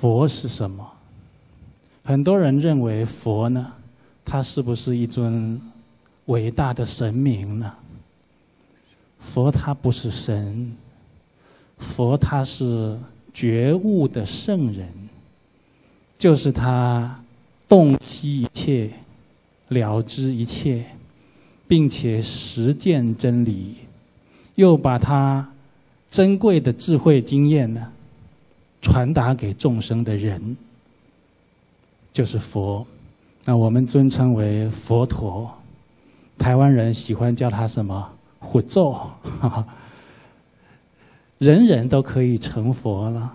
佛是什么？很多人认为佛呢，他是不是一尊伟大的神明呢？佛他不是神，佛他是觉悟的圣人，就是他洞悉一切，了知一切，并且实践真理，又把他珍贵的智慧经验呢，传达给众生的人，就是佛。那我们尊称为佛陀，台湾人喜欢叫他什么？虎咒，人人都可以成佛了。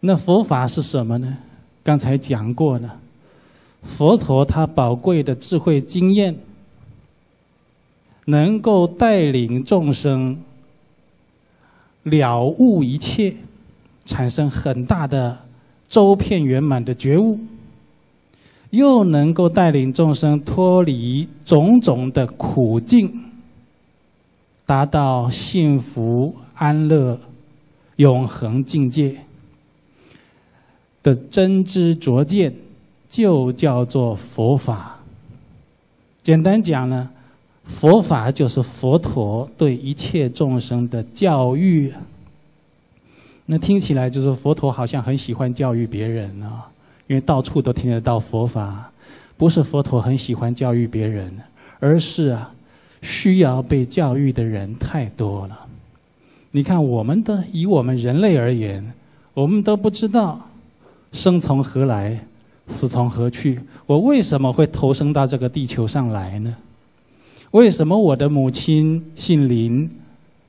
那佛法是什么呢？刚才讲过了，佛陀他宝贵的智慧经验，能够带领众生了悟一切，产生很大的周遍圆满的觉悟。又能够带领众生脱离种种的苦境，达到幸福安乐、永恒境界的真知灼见，就叫做佛法。简单讲呢，佛法就是佛陀对一切众生的教育。那听起来就是佛陀好像很喜欢教育别人啊。因为到处都听得到佛法，不是佛陀很喜欢教育别人，而是啊，需要被教育的人太多了。你看，我们的以我们人类而言，我们都不知道生从何来，死从何去。我为什么会投生到这个地球上来呢？为什么我的母亲姓林，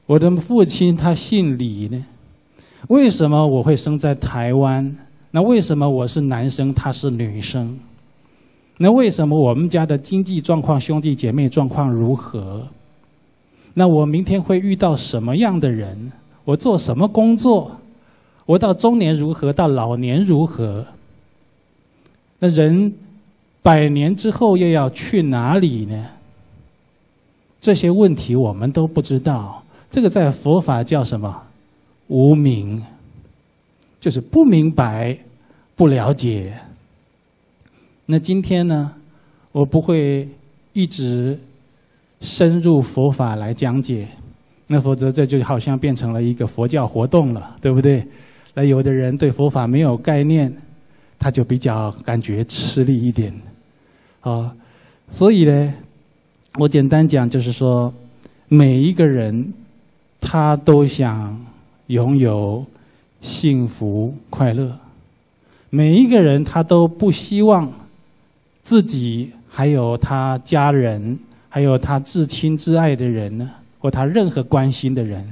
我的父亲他姓李呢？为什么我会生在台湾？那为什么我是男生，他是女生？那为什么我们家的经济状况、兄弟姐妹状况如何？那我明天会遇到什么样的人？我做什么工作？我到中年如何？到老年如何？那人百年之后又要去哪里呢？这些问题我们都不知道。这个在佛法叫什么？无明，就是不明白。不了解，那今天呢？我不会一直深入佛法来讲解，那否则这就好像变成了一个佛教活动了，对不对？那有的人对佛法没有概念，他就比较感觉吃力一点，啊，所以呢，我简单讲就是说，每一个人他都想拥有幸福快乐。每一个人他都不希望自己还有他家人，还有他至亲至爱的人呢，或他任何关心的人，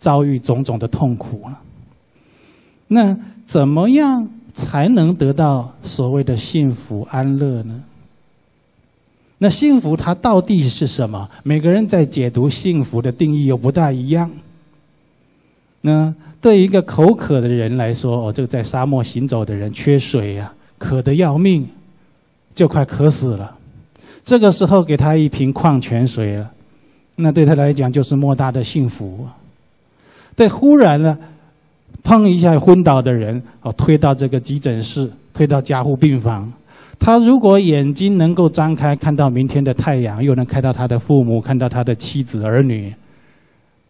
遭遇种种的痛苦了。那怎么样才能得到所谓的幸福安乐呢？那幸福它到底是什么？每个人在解读幸福的定义又不大一样。那。对一个口渴的人来说，哦，这个在沙漠行走的人缺水呀，渴得要命，就快渴死了。这个时候给他一瓶矿泉水了，那对他来讲就是莫大的幸福。对，忽然呢，砰一下昏倒的人，哦，推到这个急诊室，推到加护病房。他如果眼睛能够张开，看到明天的太阳，又能看到他的父母，看到他的妻子儿女。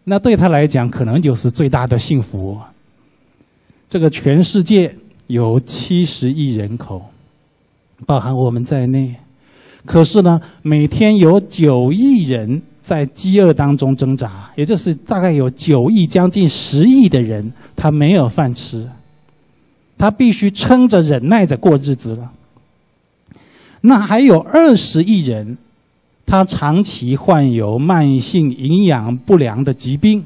那对他来讲，可能就是最大的幸福。这个全世界有七十亿人口，包含我们在内，可是呢，每天有九亿人在饥饿当中挣扎，也就是大概有九亿、将近十亿的人，他没有饭吃，他必须撑着、忍耐着过日子了。那还有二十亿人。他长期患有慢性营养不良的疾病。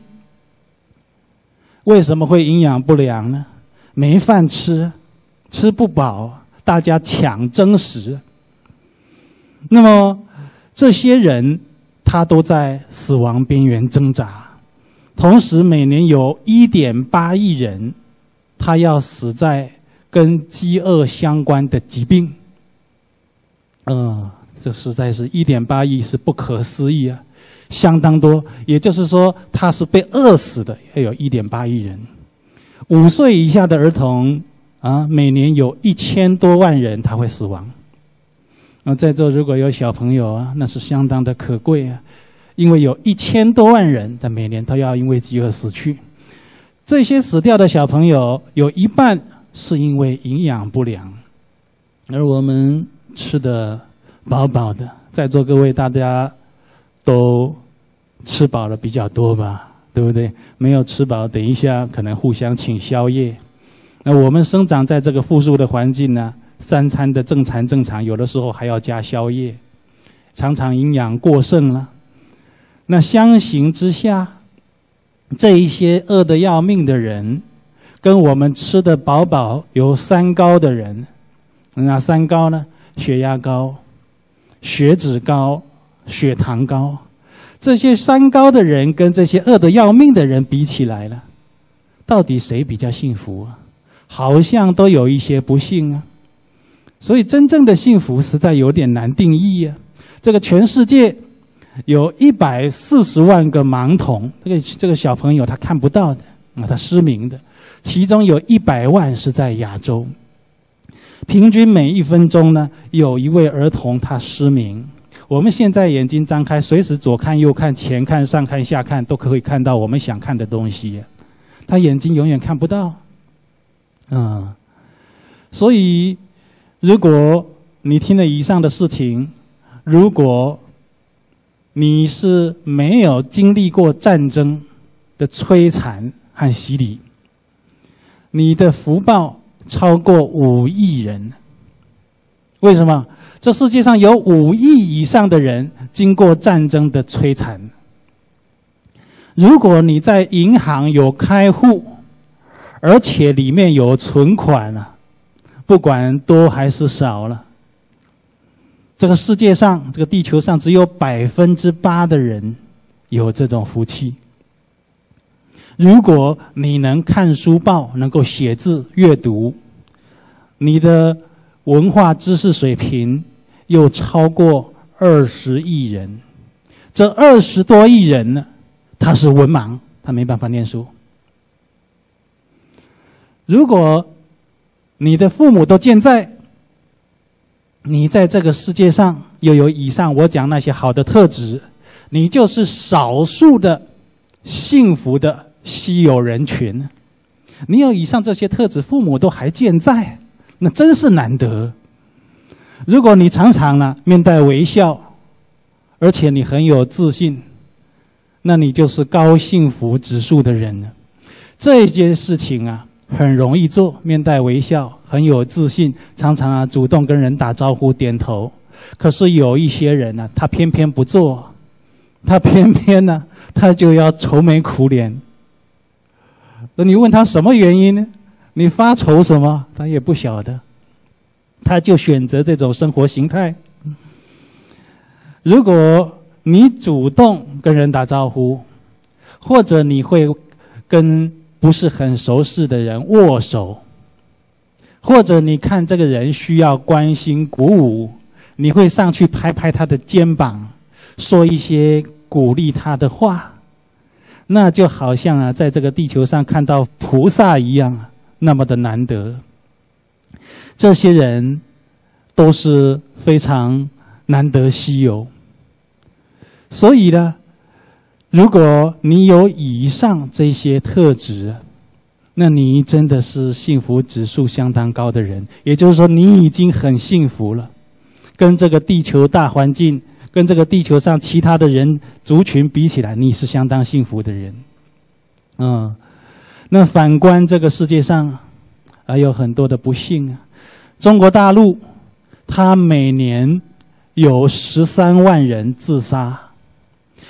为什么会营养不良呢？没饭吃，吃不饱，大家抢争食。那么这些人，他都在死亡边缘挣扎。同时，每年有一点八亿人，他要死在跟饥饿相关的疾病。嗯。这实在是一点八亿，是不可思议啊，相当多。也就是说，他是被饿死的，要有一点八亿人。五岁以下的儿童啊，每年有一千多万人他会死亡。啊，在座如果有小朋友啊，那是相当的可贵啊，因为有一千多万人在每年都要因为饥饿死去。这些死掉的小朋友有一半是因为营养不良，而我们吃的饱饱的，在座各位大家都吃饱了比较多吧？对不对？没有吃饱，等一下可能互相请宵夜。那我们生长在这个富庶的环境呢，三餐的正常正常，有的时候还要加宵夜，常常营养过剩了。那相形之下，这一些饿得要命的人，跟我们吃的饱饱有三高的人，那三高呢？血压高、血脂高、血糖高。这些三高的人跟这些饿得要命的人比起来了，到底谁比较幸福啊？好像都有一些不幸啊。所以真正的幸福实在有点难定义啊。这个全世界有一百四十万个盲童，这个这个小朋友他看不到的啊，他失明的，其中有一百万是在亚洲。平均每一分钟呢，有一位儿童他失明。我们现在眼睛张开，随时左看右看、前看上看下看，都可以看到我们想看的东西。他眼睛永远看不到，嗯。所以，如果你听了以上的事情，如果你是没有经历过战争的摧残和洗礼，你的福报超过五亿人。为什么？这世界上有五亿以上的人经过战争的摧残。如果你在银行有开户，而且里面有存款了，不管多还是少了，这个世界上，这个地球上只有百分之八的人有这种福气。如果你能看书报，能够写字阅读，你的文化知识水平。又超过二十亿人，这二十多亿人呢，他是文盲，他没办法念书。如果你的父母都健在，你在这个世界上又有以上我讲那些好的特质，你就是少数的幸福的稀有人群。你有以上这些特质，父母都还健在，那真是难得。如果你常常呢面带微笑，而且你很有自信，那你就是高幸福指数的人了。这件事情啊很容易做，面带微笑，很有自信，常常啊主动跟人打招呼、点头。可是有一些人呢，他偏偏不做，他偏偏呢他就要愁眉苦脸。你问他什么原因呢？你发愁什么？他也不晓得。他就选择这种生活形态。如果你主动跟人打招呼，或者你会跟不是很熟识的人握手，或者你看这个人需要关心鼓舞，你会上去拍拍他的肩膀，说一些鼓励他的话，那就好像啊，在这个地球上看到菩萨一样啊，那么的难得。这些人都是非常难得稀有，所以呢，如果你有以上这些特质，那你真的是幸福指数相当高的人。也就是说，你已经很幸福了，跟这个地球大环境、跟这个地球上其他的人族群比起来，你是相当幸福的人。嗯，那反观这个世界上，还有很多的不幸啊。中国大陆，它每年有十三万人自杀，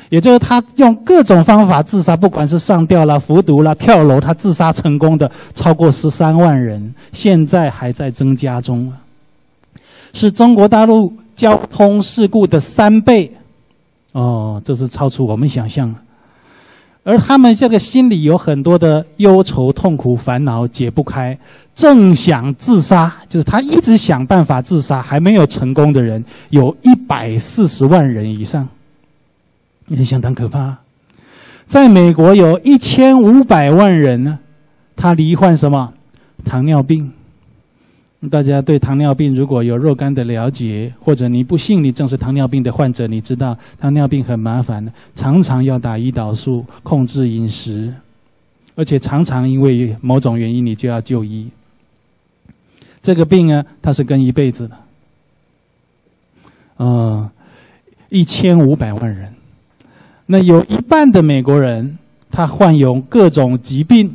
也就是他用各种方法自杀，不管是上吊啦、服毒啦、跳楼，他自杀成功的超过十三万人，现在还在增加中，是中国大陆交通事故的三倍，哦，这是超出我们想象。而他们这个心里有很多的忧愁、痛苦、烦恼解不开，正想自杀，就是他一直想办法自杀，还没有成功的人有一百四十万人以上，也相当可怕。在美国有一千五百万人呢，他罹患什么？糖尿病。大家对糖尿病如果有若干的了解，或者你不幸你正是糖尿病的患者，你知道糖尿病很麻烦，常常要打胰岛素，控制饮食，而且常常因为某种原因你就要就医。这个病呢，它是跟一辈子的。嗯，一千五百万人，那有一半的美国人他患有各种疾病，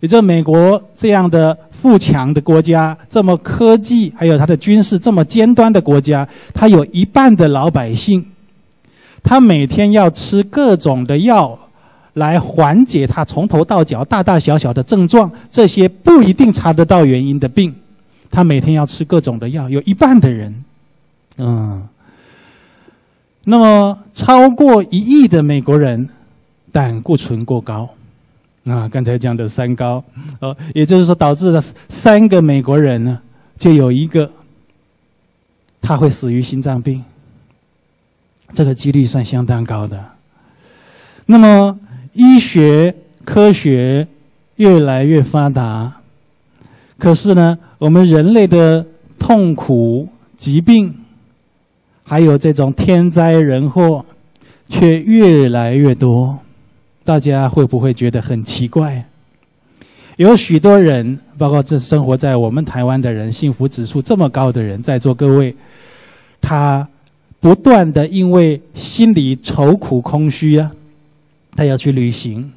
也就美国这样的。富强的国家，这么科技还有它的军事这么尖端的国家，它有一半的老百姓，他每天要吃各种的药来缓解他从头到脚大大小小的症状，这些不一定查得到原因的病，他每天要吃各种的药，有一半的人，嗯，那么超过一亿的美国人胆固醇过高。啊，刚才讲的三高，呃，也就是说导致了三个美国人呢，就有一个他会死于心脏病，这个几率算相当高的。那么医学科学越来越发达，可是呢，我们人类的痛苦、疾病，还有这种天灾人祸，却越来越多。大家会不会觉得很奇怪？有许多人，包括这生活在我们台湾的人，幸福指数这么高的人，在座各位，他不断的因为心里愁苦空虚啊，他要去旅行。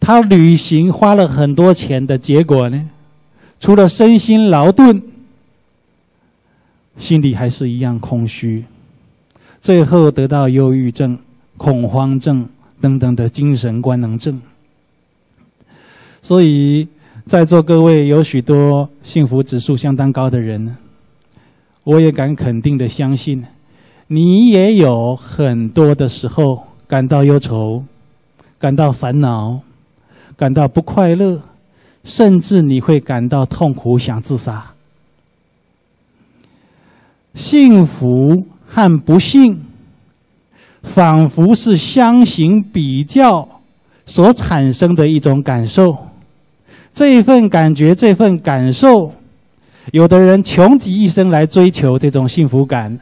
他旅行花了很多钱的结果呢，除了身心劳顿，心里还是一样空虚，最后得到忧郁症、恐慌症。等等的精神官能症，所以在座各位有许多幸福指数相当高的人，我也敢肯定的相信，你也有很多的时候感到忧愁、感到烦恼、感到不快乐，甚至你会感到痛苦，想自杀。幸福和不幸。仿佛是相形比较所产生的一种感受，这份感觉、这份感受，有的人穷极一生来追求这种幸福感，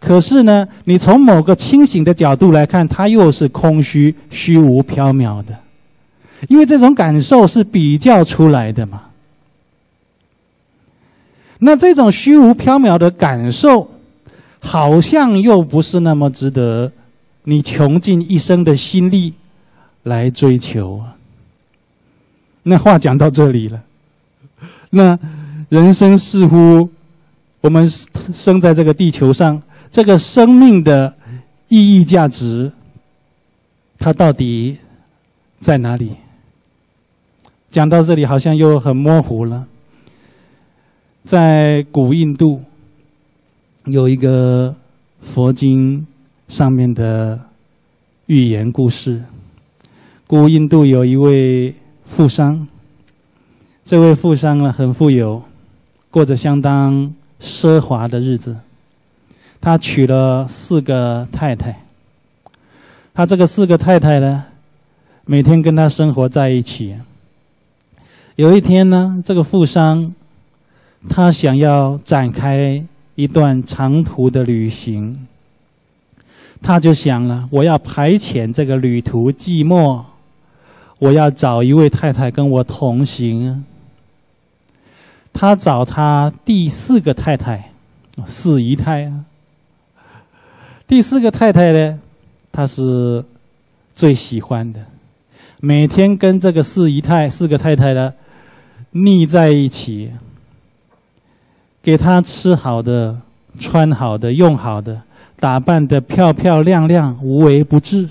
可是呢，你从某个清醒的角度来看，它又是空虚、虚无缥缈的，因为这种感受是比较出来的嘛。那这种虚无缥缈的感受，好像又不是那么值得。你穷尽一生的心力来追求啊！那话讲到这里了，那人生似乎我们生在这个地球上，这个生命的意义价值，它到底在哪里？讲到这里好像又很模糊了。在古印度有一个佛经。上面的寓言故事，古印度有一位富商，这位富商呢很富有，过着相当奢华的日子。他娶了四个太太，他这个四个太太呢，每天跟他生活在一起。有一天呢，这个富商他想要展开一段长途的旅行。他就想了，我要排遣这个旅途寂寞，我要找一位太太跟我同行。他找他第四个太太，四姨太啊。第四个太太呢，他是最喜欢的，每天跟这个四姨太、四个太太呢腻在一起，给他吃好的、穿好的、用好的。打扮的漂漂亮亮，无微不至。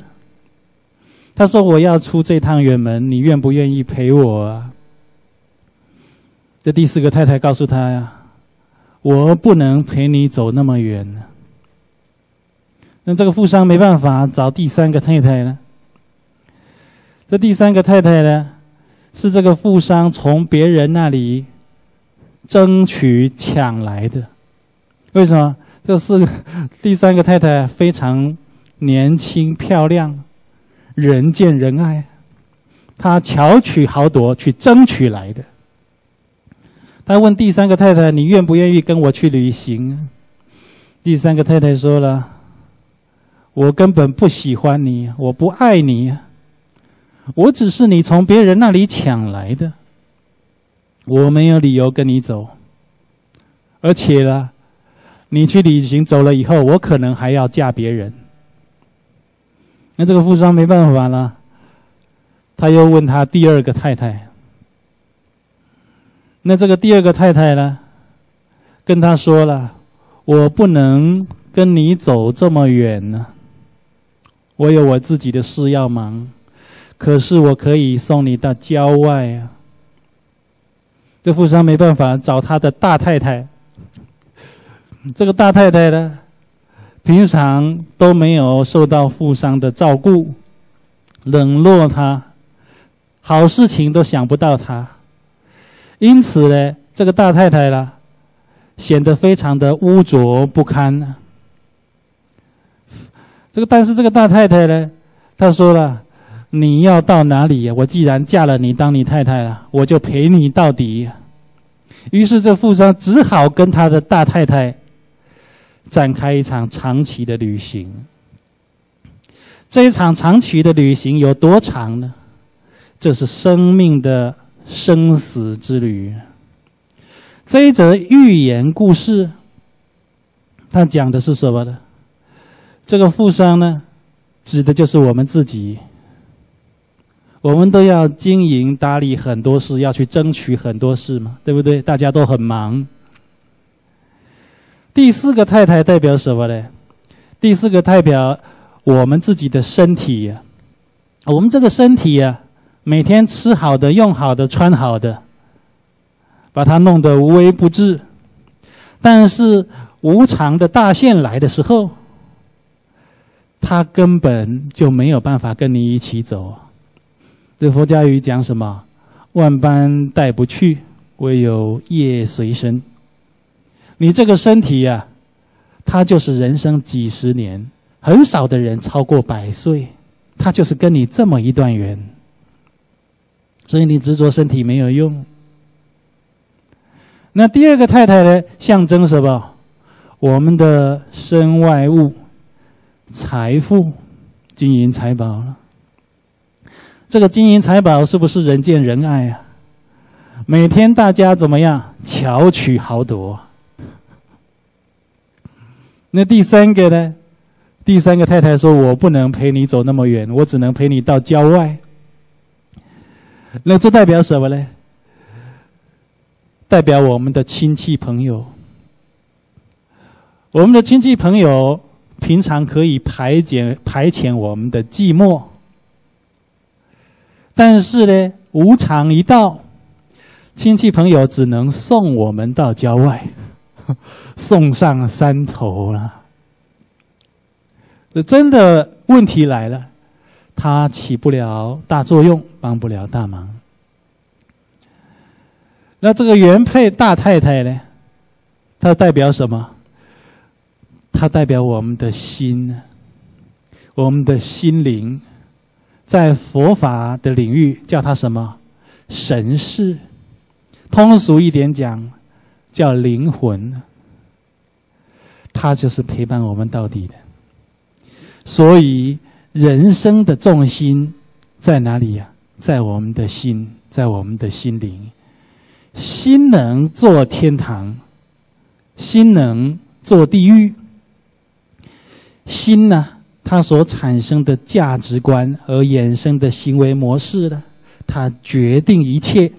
他说：“我要出这趟远门，你愿不愿意陪我？”啊？这第四个太太告诉他：“呀，我不能陪你走那么远呢。”那这个富商没办法找第三个太太呢。这第三个太太呢，是这个富商从别人那里争取抢来的。为什么？这是 第三个太太，非常年轻漂亮，人见人爱。他巧取豪夺去争取来的。他问第三个太太：“你愿不愿意跟我去旅行？”第三个太太说了：“我根本不喜欢你，我不爱你，我只是你从别人那里抢来的，我没有理由跟你走。而且呢，你去旅行走了以后，我可能还要嫁别人。”那这个富商没办法了，他又问他第二个太太。那这个第二个太太呢，跟他说了：“我不能跟你走这么远呢，我有我自己的事要忙。可是我可以送你到郊外啊。”这富商没办法，找他的大太太。这个大太太呢？平常都没有受到富商的照顾，冷落他，好事情都想不到他，因此呢，这个大太太啦，显得非常的污浊不堪。这个但是这个大太太呢，她说了：“你要到哪里呀？我既然嫁了你当你太太了，我就陪你到底。”于是这富商只好跟他的大太太。展开一场长期的旅行。这一场长期的旅行有多长呢？这是生命的生死之旅。这一则寓言故事，它讲的是什么呢？这个富商呢，指的就是我们自己。我们都要经营打理很多事，要去争取很多事嘛，对不对？大家都很忙。第四个太太代表什么呢？第四个代表我们自己的身体呀。我们这个身体呀，每天吃好的、用好的、穿好的，把它弄得无微不至。但是无常的大限来的时候，他根本就没有办法跟你一起走。这佛家语讲什么？万般带不去，唯有业随身。你这个身体呀，它就是人生几十年，很少的人超过百岁，它就是跟你这么一段缘，所以你执着身体没有用。那第二个太太呢，象征什么？我们的身外物、财富、金银财宝了。这个金银财宝是不是人见人爱啊？每天大家怎么样巧取豪夺？那第三个呢？第三个太太说：“我不能陪你走那么远，我只能陪你到郊外。”那这代表什么呢？代表我们的亲戚朋友。我们的亲戚朋友平常可以排解排遣我们的寂寞，但是呢，无常一到，亲戚朋友只能送我们到郊外。送上山头了，这真的问题来了，他起不了大作用，帮不了大忙。那这个原配大太太呢？它代表什么？它代表我们的心，我们的心灵，在佛法的领域叫它什么？神识。通俗一点讲。叫灵魂，它就是陪伴我们到底的。所以人生的重心在哪里呀？在我们的心，在我们的心灵。心能做天堂，心能做地狱。心呢，它所产生的价值观而衍生的行为模式呢，它决定一切。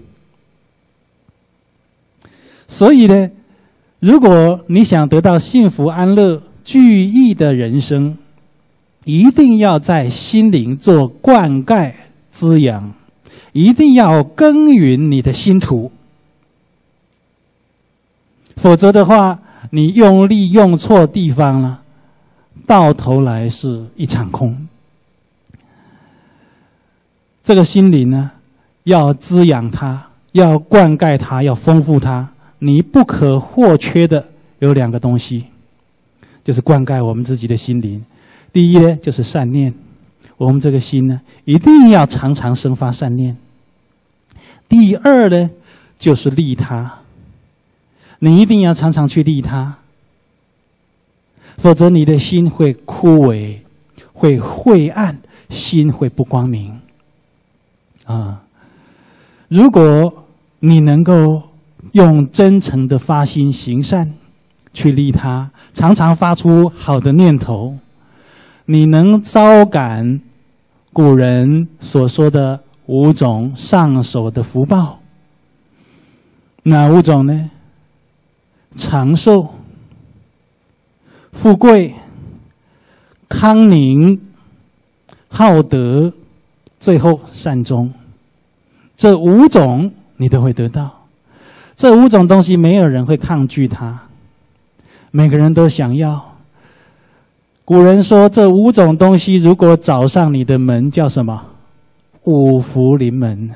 所以呢，如果你想得到幸福安乐、具意的人生，一定要在心灵做灌溉、滋养，一定要耕耘你的心土。否则的话，你用力用错地方了，到头来是一场空。这个心灵呢，要滋养它，要灌溉它，要丰富它。你不可或缺的有两个东西，就是灌溉我们自己的心灵。第一呢，就是善念；我们这个心呢，一定要常常生发善念。第二呢，就是利他，你一定要常常去利他，否则你的心会枯萎，会晦暗，心会不光明。啊，如果你能够用真诚的发心行善，去利他，常常发出好的念头，你能招感古人所说的五种上手的福报。哪五种呢？长寿、富贵、康宁、好德，最后善终。这五种你都会得到。这五种东西，没有人会抗拒它。每个人都想要。古人说，这五种东西如果找上你的门，叫什么？五福临门。